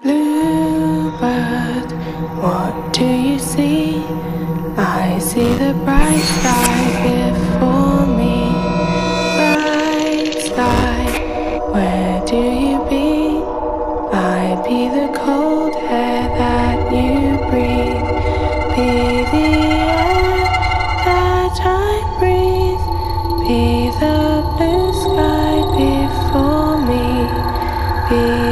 Bluebird, what do you see? I see the bright sky before me. Bright sky, where do you be? I be the cold air that you breathe. Be the air that I breathe. Be the blue sky before me. Be